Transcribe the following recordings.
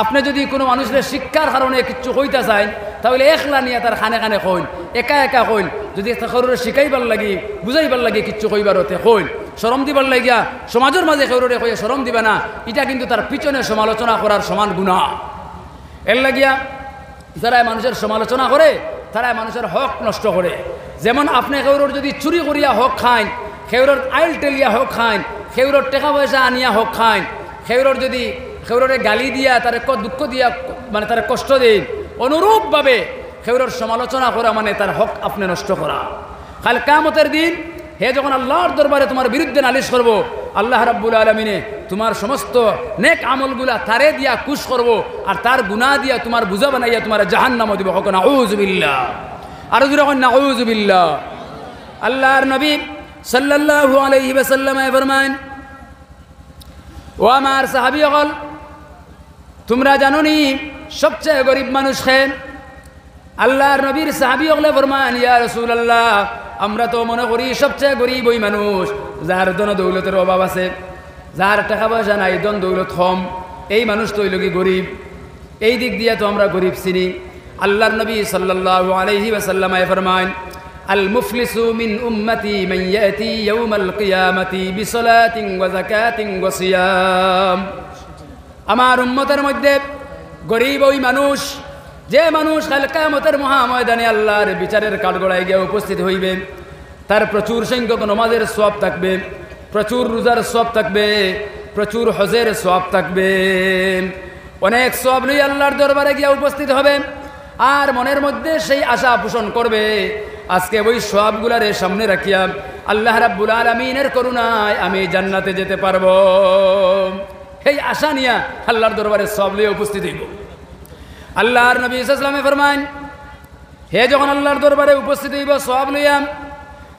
আপনি যদি কোনো মানুষের শিক্ষার কারণে কিচ্ছু কইতে চান তাহলে একলা নিয়ে তার খানে খানে কইন, একা একা কইন। যদি কারোর শিখাইবার লাগি, বুঝাইবার লাগি কিচ্ছু কইবার হতে কইন। সরম দিবার লাগিয়া সমাজের মাঝে কেউরে কইয়া সরম দিবে না, এটা কিন্তু তার পিছনে সমালোচনা করার সমান গুণা। এর লাগিয়া যারা মানুষের সমালোচনা করে, তারা মানুষের হক নষ্ট করে। যেমন আপনি কেউরোর যদি চুরি করিয়া হক খাইন খেউরোর আইল টেলিয়া হক খাইন খেউরোর টাকা পয়সা আনিয়া হক খাইন খেউরোর যদি খেউরোরে গালি দিয়া, তারে দুঃখ দিয়া মানে তার কষ্ট দিন। অনুরূপভাবে খেউরোর সমালোচনা করা মানে তার হক আপনি নষ্ট করা। খাল কামতের দিন হে যখন আল্লাহর দরবারে তোমার বিরুদ্ধে নালিশ করব, আল্লাহ রাব্বুল আলমিনে তোমার সমস্ত নেক আমলগুলা তারে দিয়া কুশ করব, আর তার গুণা দিয়া তোমার বুঝা বানাইয়া তোমার জাহান্নাম দিব। হক নাউজুবিল্লাহ আরও যদি এখন নাউজুবিল্লাহ আল্লাহর নবী সাল্লাল্লাহু আলাইহি ওয়াসাল্লাম ফরমান ও আমার সাহাবী হল তোমরা জানো নি সবচেয়ে গরিব মানুষ খেন আল্লাহর নবীর সাহাবি হলে ফরমান, ইয়া রাসূলুল্লাহ, আমরা তো মনে করি সবচেয়ে গরিব ওই মানুষ, যার দন দৌলতের অভাব আছে, যার টাকা পয়সা নাই দন দৌলত কম, এই মানুষ তো কি গরিব। এই দিক দিয়ে তো আমরা গরিব চিনি। আল্লাহর নবী সাল্লাল্লাহু আলাইহি ওয়াসাল্লাম ফরমান আল মুফলিসু মিন উম্মতি মান ইয়াতি ইয়াউমাল কিয়ামাতি বিসলাতিন ওয়া যাকাতিন ওয়া সিয়াম। আমার উম্মতের মধ্যে গরিব ওই মানুষ, যে মানুষ কাল কামতের মহাময়দানে আল্লাহর বিচারের কাঠগড়ায় গিয়ে উপস্থিত হইবে, তার প্রচুর সংখ্যক নমাজের সব থাকবে, প্রচুর রোজার সব থাকবে, প্রচুর হজের সব থাকবে। অনেক সব লই আল্লাহর দরবারে গিয়ে উপস্থিত হবে, আর মনের মধ্যে সেই আশা পোষণ করবে। আজকে ওই সবগুলারে সামনে রাখিয়া আল্লাহ রাব্বুল আলমিনের করুণায় আমি জান্নাতে যেতে পারব। এই আশা নিয়া আল্লাহর দরবারে সব লিয়ে উপস্থিত হইব। আল্লাহর নবী ইসলামে ফরমান হে যখন আল্লাহর দরবারে উপস্থিত হইব, সব লইয়াম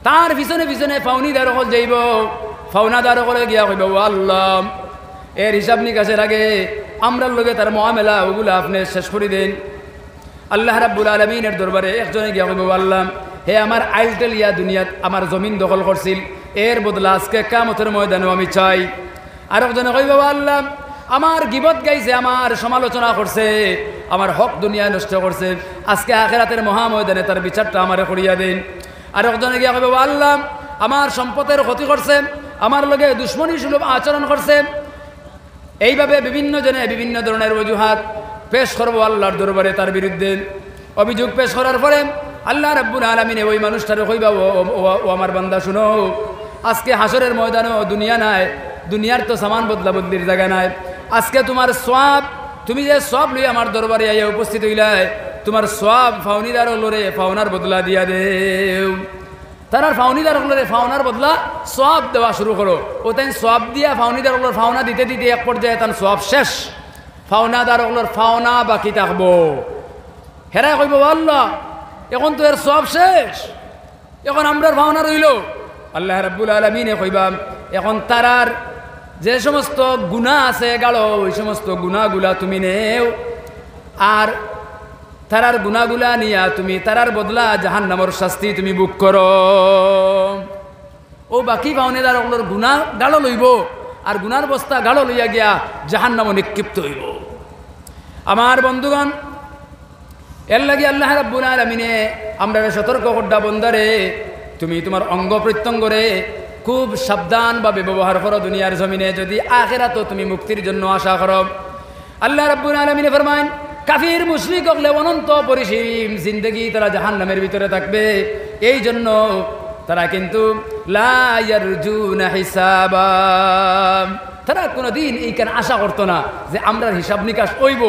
তার পিছনে পিছনে ফাউনিদার হল যাইব। ফাউনাদার হলে গিয়া কইব, ও আল্লাহ, এর হিসাব নিকাশের আগে আমরার লগে তার মহামেলা ওগুলো আপনি শেষ করে দিন। আল্লাহ রাব্বুল আলমিনের দরবারে একজনে গিয়া কইব আল্লাহ, হে আমার আইলটেল ইয়া দুনিয়াত আমার জমিন দখল করছিল, এর বদলা আজকে কামতের ময়দানেও আমি চাই। আর একজনে কইব আল্লাহ, আমার গিবত গাইছে, আমার সমালোচনা করছে, আমার হক দুনিয়া নষ্ট করছে, আজকে আখেরাতের মহাময়দানে তার বিচারটা আমারে করিয়া দিন। আর একজনে গিয়া কইব আল্লাহ, আমার সম্পদের ক্ষতি করছে, আমার লগে দুশ্মনী সুলভ আচরণ করছে। এইভাবে বিভিন্ন জনে বিভিন্ন ধরনের অজুহাত পেশ করব আল্লাহর দরবারে তার বিরুদ্ধে। অভিযোগ পেশ করার পরে আল্লাহ রাব্বুল আলমিনে ওই মানুষটারে কইবা, ও আমার বান্দা, শুনো, আজকে হাসরের ময়দানও দুনিয়া নাই দুনিয়ার তো সামান বদলা বদলির জায়গা নাই। আজকে তোমার সব তুমি যে সব লই আমার দরবারে আইয়া উপস্থিত হইলাই তোমার সব ফাউনিদার লোরে ফাউনার বদলা দিয়া দেও। তার ফাউনিদার হলরে ফাউনার বদলা সব দেওয়া শুরু করো। ও তাই সব দিয়া ফাউনিদার হলোর ফাউনা দিতে দিতে এক পর্যায়ে তার সব শেষ। ফাউনাদার হলোর ফাউনা বাকি থাকব। হেরা কইব, আল্লাহ, এখন তো এর সব শেষ। এখন আমরা ভাওনা রইল। আল্লাহ রাব্বুল আলমিনে কইবাম এখন তারার যে সমস্ত গুণা আছে গাড়ো ওই সমস্ত গুণাগুলা তুমি নেও। আর তারার গুণাগুলা নিয়া তুমি, তারার বদলা জাহান নামর শাস্তি তুমি বুক করো। ও বাকি ভাওনেদার ওগুলোর গুণা গাড়ো লইব, আর গুনার বস্তা গাড়ো লইয়া গিয়া জাহান নাম নিক্ষিপ্ত হইব। আমার বন্ধুগণ, এর লাগে আল্লাহ রাব্বুল আলমিনে আমরা সতর্ক করডা বন্দারে তুমি তোমার অঙ্গ প্রত্যঙ্গরে খুব সাবধানভাবে ব্যবহার করো দুনিয়ার জমিনে, যদি আখেরাতো তুমি মুক্তির জন্য আশা করো। আল্লাহ রাব্বুল আলমিনে ফরমান কাফির, মুশরিক হলে অনন্ত পরিসীম জিন্দগি তারা জাহান নামের ভিতরে থাকবে। এই জন্য তারা কিন্তু তারা কোনোদিন এই কেন আশা করতো না যে আমরা হিসাব নিকাশ কইব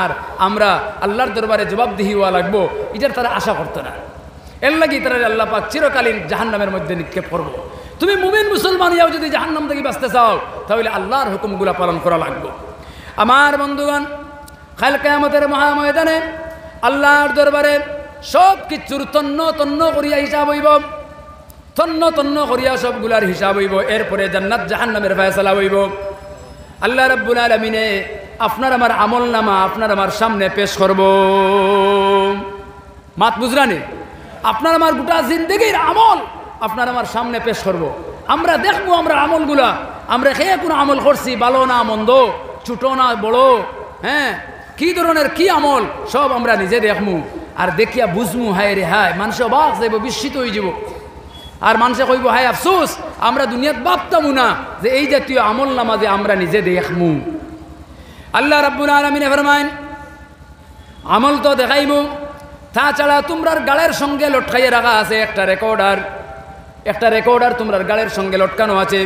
আর আমরা আল্লাহর দরবারে জবাবদিহি হওয়া লাগবো, এটার তারা আশা করতো না। এর লাগি তারা আল্লাহ পাক চিরকালীন জাহান্নামের মধ্যে নিক্ষেপ করব। তুমি মুমিন মুসলমান ইয়াও যদি জাহান্নাম থেকে বাঁচতে চাও, তাহলে আল্লাহর হুকুমগুলা পালন করা লাগবে। আমার বন্ধুগণ খাল কেয়ামতের মহাময়দানে আল্লাহর দরবারে সব কিছুর তন্ন তন্ন করিয়া হিসাব হইব। তন্ন তন্ন করিয়া সবগুলার হিসাব হইব। এরপরে জান্নাত, জাহান্নামের ফয়সালা হইব। আল্লাহ রাব্বুল আলমিনে আপনার আমার আমল নামা আপনার আমার সামনে পেশ করব। মাত বুঝরানি? আপনার আমার গোটা জিন্দগির আমল আপনার আমার সামনে পেশ করব। আমরা দেখব আমরা আমলগুলা। আমরা খেয়ে কোনো আমল করছি, ভালো না, মন্দ, ছোটো না, বড় হ্যাঁ? কি ধরনের, কি আমল? সব আমরা নিজে দেখমু আর দেখিয়া বুঝমু হায় রে হায়, মানুষ অবাক যাইব বিস্মিত হয়ে যাব। আর মানুষে কইব, হায় আফসোস, আমরা দুনিয়াত ভাবতামু না যে এই জাতীয় আমল নামা যে আমরা নিজে দেখমু আল্লাহ রাব্বুল আলমিনে ফরমাইন আমল তো দেখাইমু তাছাড়া তোমরার গালের সঙ্গে লটকাইয়ে রাখা আছে একটা রেকর্ডার একটা রেকর্ডার তোমরার গালের সঙ্গে লটকানো আছে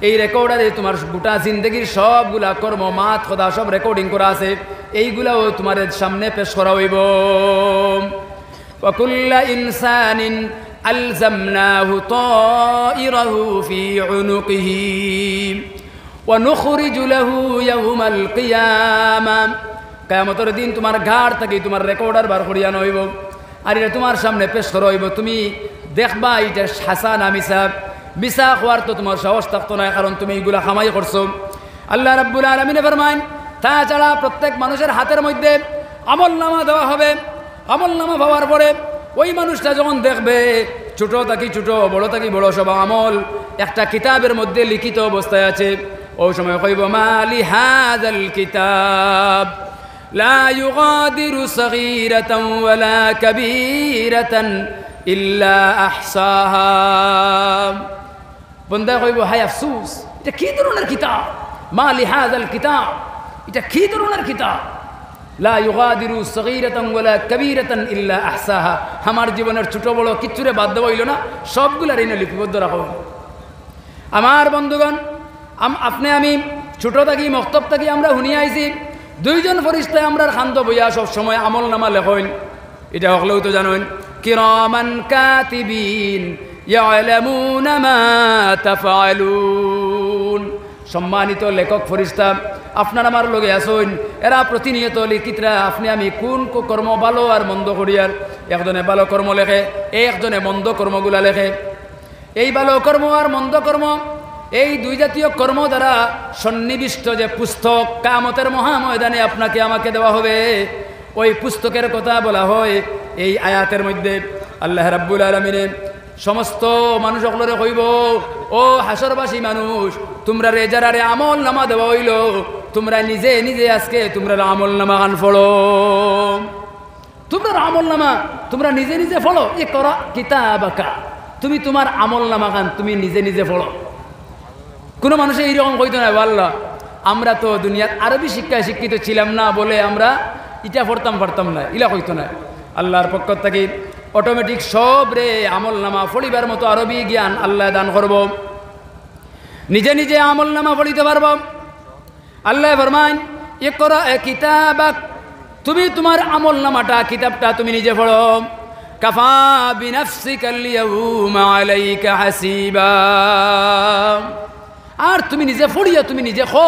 এই রেকর্ডারে তোমার গোটা জিন্দগির সবগুলা কর্ম মাত খোদা সব রেকর্ডিং করা আছে এইগুলাও তোমার সামনে পেশ করা হইব وكل إنسان ألزمناه طائره في عنقه ونخرج له يوم القيامة কেমতর দিন তোমার ঘাড় থাকি তোমার রেকর্ডার বার করিয়া নইব আর এটা তোমার সামনে পেশ করা হইব তুমি দেখবা এটা হাসা না মিসা মিসা হওয়ার তো তোমার সাহস থাকতো না কারণ তুমি এগুলা খামাই করছ। আল্লাহ রাব্বুল আলমিনে ফরমাইন, তাছাড়া প্রত্যেক মানুষের হাতের মধ্যে আমল নামা দেওয়া হবে। আমল নামা পাওয়ার পরে ওই মানুষটা যখন দেখবে, ছোট থাকি ছোট, বড় থাকি বড়, সব আমল একটা কিতাবের মধ্যে লিখিত অবস্থায় আছে। ওই সময় কইব, মালি হাজাল কিতাব, লা ইউগাদিরু সগীরাতান ওয়ালা কাবীরাতান ইল্লা আহসাহাম বন্দা কইব, হায় আফসুস, এটা কি ধরনের কিতাব? মা লিহাজ আল কিতাব, এটা কি ধরনের কিতাব? লা ইউগাদিরু সগীরাতান ওয়ালা কাবীরাতান ইল্লা আহসাহা। আমার জীবনের ছোট বড় কিচ্ছুরে বাদ দেওয়া হইল না, সবগুলা এনে লিপিবদ্ধ রাখা। আমার বন্ধুগণ, আম, আপনি আমি ছোট থাকি, মক্তব থাকি, আমরা শুনিয়ে আইছি, দুইজন ফরিস্তায় আমরা খান্ত বইয়া সবসময় আমল নামা লেখইন। এটা হকলেও তো জানেন, কিরমান কাতিবিন ইয়ালামুনা মা তাফআলুন। সম্মানিত লেখক ফরিস্তা, আপনার আমার লগে আসুন এরা প্রতিনিয়ত লিখিতরা, আপনি আমি কোন কর্ম ভালো আর মন্দ করিয়ার একজনে ভালো কর্ম লেখে, একজনে মন্দ কর্মগুলা লেখে। এই ভালো কর্ম আর মন্দ কর্ম, এই দুই জাতীয় কর্ম দ্বারা সন্নিবিষ্ট যে পুস্তক কামতের মহাময়দানে আপনাকে আমাকে দেওয়া হবে। ওই পুস্তকের কথা বলা হয়, এই আয়াতের মধ্যে আল্লাহ রাব্বুল আলমিনে সমস্ত মানুষ সকলরে কইব, ও হাসরবাসী মানুষ, তোমরা রে যারা রে আমল নামা দেওয়া হইল, তোমরা নিজে নিজে আজকে তোমরা আমল নামা গান ফলো। তোমরা আমল নামা তোমরা নিজে নিজে ফলো। এ করা কিতাবাকা, তুমি তোমার আমল নামা খান তুমি নিজে নিজে ফলো। কোনো মানুষে এইরকম কইতো না আল্লাহ আমরা তো দুনিয়ার আরবি শিক্ষায় শিক্ষিত ছিলাম না বলে আমরা ইটা পড়তাম পারতাম না, ইলা কইতো না। আল্লাহর পক্ষ থেকে অটোমেটিক সব রে আমল নামা ফড়িবার মতো আরবি জ্ঞান আল্লাহ দান করব। নিজে নিজে আমল নামা পড়িতে পারব। আল্লাহ ফরমান এ করো এ কিতাবাক, তুমি তোমার আমল নামাটা কিতাবটা তুমি নিজে পড়ো। কাফা আলাইকা হাসিবা। আর তুমি নিজে পড়িয়া তুমি নিজে খো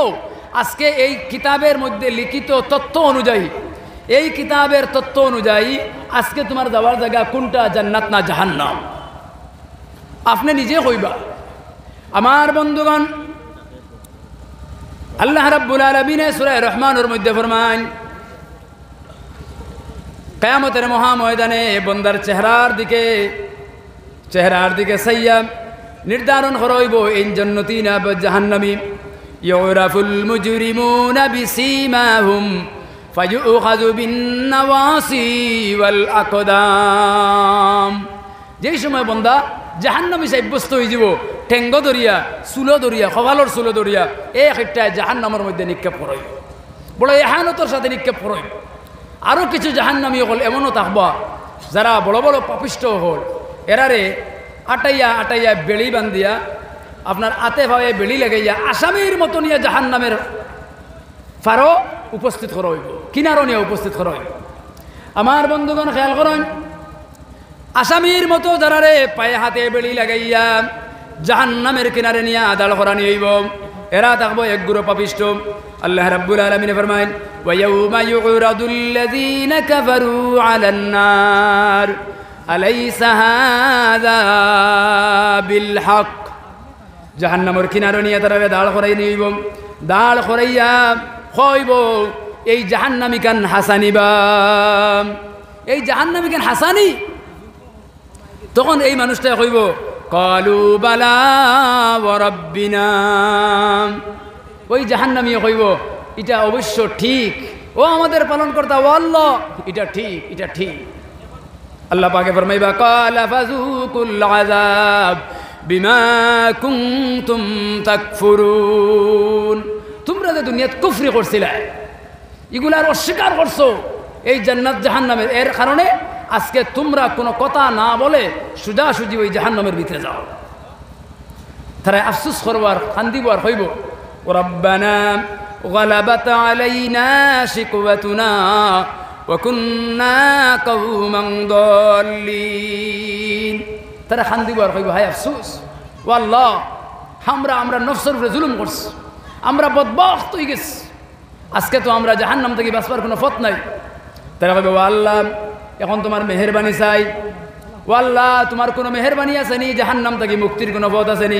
আজকে এই কিতাবের মধ্যে লিখিত তথ্য অনুযায়ী এই কিতাবের তথ্য অনুযায়ী আজকে তোমার যাওয়ার জায়গা কোনটা, জান্নাত না জাহান্নাম? আপনি নিজে কইবা আমার বন্ধুগণ, আল্লাহ রাব্বুল আলামিনে সূরা রহমানের মধ্যে ফরমান কিয়ামতের মহাময়দানে বন্দার চেহারার দিকে চেহারার দিকে সাইয়া নির্ধারণ হরইব এই জন্নতি না জাহান্নামী। ইউরাফুল মুজরিমুনা বিসীমাহুম। ফায়ুখাযু বিন-নাওয়াসি ওয়াল আকদাম যেই সময় বন্দা জাহান্নামী সাব্যস্ত হয়ে যাব, ঠেঙ্গ দরিয়া চুলো দরিয়া কপালর চুলো দরিয়া এই একটা জাহান্নামের মধ্যে নিক্ষেপ করই বড় এহানতর সাথে নিক্ষেপ করই আরও কিছু জাহান্নামী হল এমনও থাকবা যারা বড় বড় পাপিষ্ট হল। এরারে আটাইয়া আটাইয়া বেড়ি বান্ধিয়া আপনার আতে ভাবে বেড়ি লাগাইয়া আসামির মতো নিয়ে জাহান নামের ফারো উপস্থিত করা হইব কিনারও নিয়ে উপস্থিত করা হইব আমার বন্ধুগণ খেয়াল করেন আসামির মতো যারা রে পায়ে হাতে বেড়ি লাগাইয়া জাহান নামের কিনারে নিয়ে আদাল করা নিয়ে হইব এরা থাকবো এক গুরু পাপিষ্ট আল্লাহ রাব্বুল আলামিন ফরমাইন ويوم يعرض الذين كفروا على النار أليس هذا بالحق জাহান্নামর কিনারো নিয়ে তারা দাঁড় করাই নিব দাঁড় করাইয়া খইব এই জাহান্নামি কান হাসানিবা এই জাহান্নামি কান হাসানি? তখন এই মানুষটা কইব কলু বালা ওই জাহান্নামি কইব এটা অবশ্য ঠিক। ও আমাদের পালন কর্তা আল্লাহ এটা ঠিক এটা ঠিক। আল্লাহ পাকে ফরমাইবা, কালা ফাজুকুল আযাব বিমা কুনতুম তাকফুরুন। যে দুনিয়াত কুফরি করছিলে এগুলার অস্বীকার করছো এই জান্নাত জাহান্নামের এর কারণে আজকে তোমরা কোনো কথা না বলে সোজাসুজি ওই জাহান্নামের ভিতরে যাও তারা আফসুস করবার খান্দিবার হইব রব্বানা غلبت علينا شقوتنا وكنا قوما ضالين তারা খান্দিবার হইব হায় আফসুস ও আল্লাহ আমরা আমরা নফসের উপরে জুলুম করছি আমরা বদবখত হয়ে গেছি। আজকে তো আমরা জাহান্নাম থেকে বাঁচবার কোনো পথ নাই। তারা কইবে ও আল্লাহ, এখন তোমার মেহরবানি চাই। ও আল্লাহ, তোমার কোনো মেহরবানি আছে নি? জাহান্নাম থেকে মুক্তির কোনো পথ আছে নি?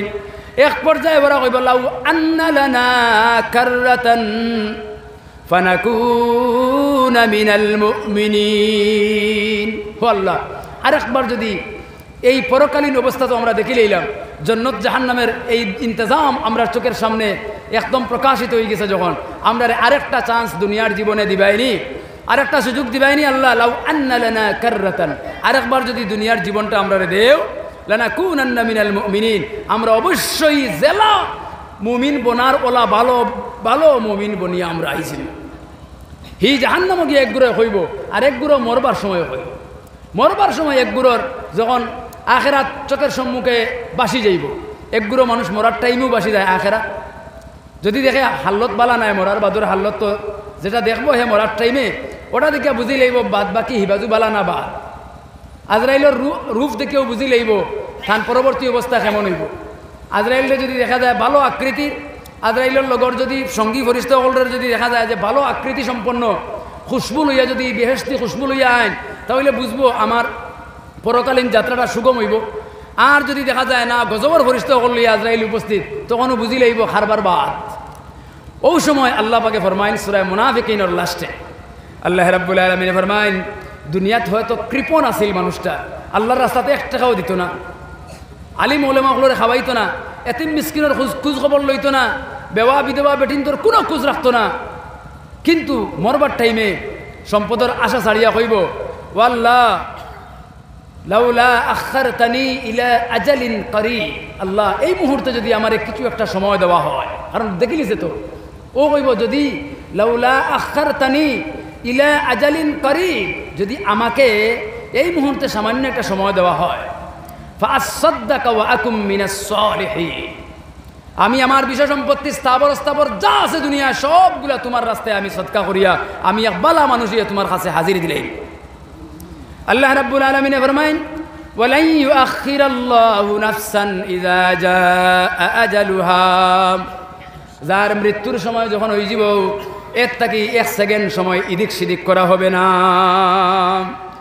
এক পর্যায়ে ওরা কইব, লাউ আন্না কাররাতান ফানাকুনা মিনাল মুমিনিন। ও আল্লাহ, আরেকবার যদি এই পরকালীন অবস্থা তো আমরা দেখে লইলাম জন্নত জাহান্নামের এই ইন্তজাম আমরা চোখের সামনে একদম প্রকাশিত হয়ে গেছে যখন। আমরা আরেকটা চান্স দুনিয়ার জীবনে দিবাইনি। আরেকটা সুযোগ দিবাইনি আল্লাহ, লাউ আন্না লানা কাররাতান। আরেকবার যদি দুনিয়ার জীবনটা আমরা দেও লানা কুন আন্না মিনাল মুমিনিন। আমরা অবশ্যই জেলা মুমিন বনার ওলা ভালো ভালো মুমিন বনিয়া আমরা আইছি হি জাহান্নামও গিয়ে এক গুঁড়ো হইব আর এক গুঁড়ো মরবার সময় হইব। মরবার সময় এক গুঁড়োর যখন আখেরাত চোখের সম্মুখে বাসি যাইব। এক গুঁড়ো মানুষ মরার টাইমেও বাসি যায় আখেরা যদি দেখে হাল্লত বালা নাই মরার বাদুর হাল্লত তো যেটা দেখব হে মরার টাইমে, ওটা দেখে বুঝি লাগব বাদ বাকি হিবাজু বালা না বা আজরাইলের রূপ দেখেও বুঝি লাগব তার পরবর্তী অবস্থা কেমন হইব। আজরাইলে যদি দেখা যায় ভালো আকৃতির আজরাইলের লগর যদি সঙ্গী ফরিস্ত সকলের যদি দেখা যায় যে ভালো আকৃতি সম্পন্ন, খুশবু লইয়া যদি বেহেস্তি খুশবু লইয়া আইন, তাহলে বুঝব আমার পরকালীন যাত্রাটা সুগম হইব। আর যদি দেখা যায় না গজবর ফরিস্ত লইয়া আজরাইল উপস্থিত তখনও বুঝি লাগব হারবার বাদ ও সময় আল্লাহ পাকে ফরমাইন সুরায় মুনাফিকিনের লাস্টে আল্লাহ রাব্বুল আলমিনে ফরমাইন দুনিয়াত হয়তো কৃপণ আছিল মানুষটা আল্লাহর রাস্তাতে এক টাকাও দিত না। আলিম ওলেমাগুলোরে খাওয়াইতো না, এতিম মিসকিনের খোঁজ খোঁজ খবর লইতো না বেওয়া বিধবা বেটিন তোর কোনো খোঁজ রাখতো না। কিন্তু মরবার টাইমে সম্পদের আশা ছাড়িয়া কইব ওয়াল্লাহ লাউলা আখার তানি ইলা আজালিন করি আল্লাহ, এই মুহূর্তে যদি আমার কিছু একটা সময় দেওয়া হয়, কারণ দেখিলিছে তো। ও কইব, যদি লাউলা আখার তানি ইলা আজালিন করি যদি আমাকে এই মুহূর্তে সামান্য একটা সময় দেওয়া হয় আমি আমার বিষয় সম্পত্তি, স্থাবর স্থাবর, যা আছে দুনিয়া সবগুলা তোমার রাস্তায় আমি সৎকা করিয়া, আমি এক বালা মানুষ তোমার কাছে হাজির দিলেই। আল্লাহ রাব্বুল আলমিনে ফরমাইন ولن يؤخر الله نفسا إذا جاء أجلها যার মৃত্যুর সময় যখন হয়ে যাব এর তাকে এক সেকেন্ড সময় ইদিক সিদিক করা হবে না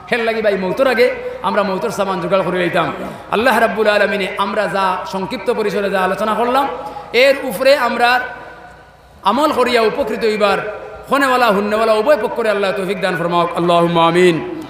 হেল লাগি ভাই মৌতর আগে আমরা মৌতর সামান জোগাড় করে লইতাম আল্লাহ রাব্বুল আলমিনে আমরা যা সংক্ষিপ্ত পরিসরে যা আলোচনা করলাম এর উপরে আমরা আমল করিয়া উপকৃত হইবার হনেওয়ালা হুন্নেওয়ালা উভয় পক্ষরে আল্লাহ তৌফিক দান ফরমাওক আল্লাহ আমিন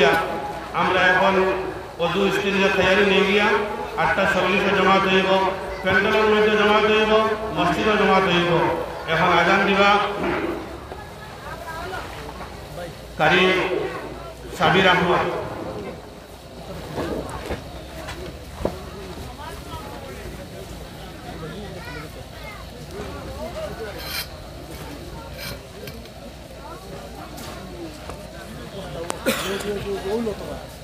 হয়ে গেছেন গিয়া আমরা এখন অজু স্ত্রীর তৈরি নিয়ে গিয়া আটটা চল্লিশে জমাত হইব, প্যান্ডেলের মধ্যে জমাত হইব, মসজিদে জমাত হইব। এখন আজান দিবা। কারি সাবির আহমদ। 我我我我录到了。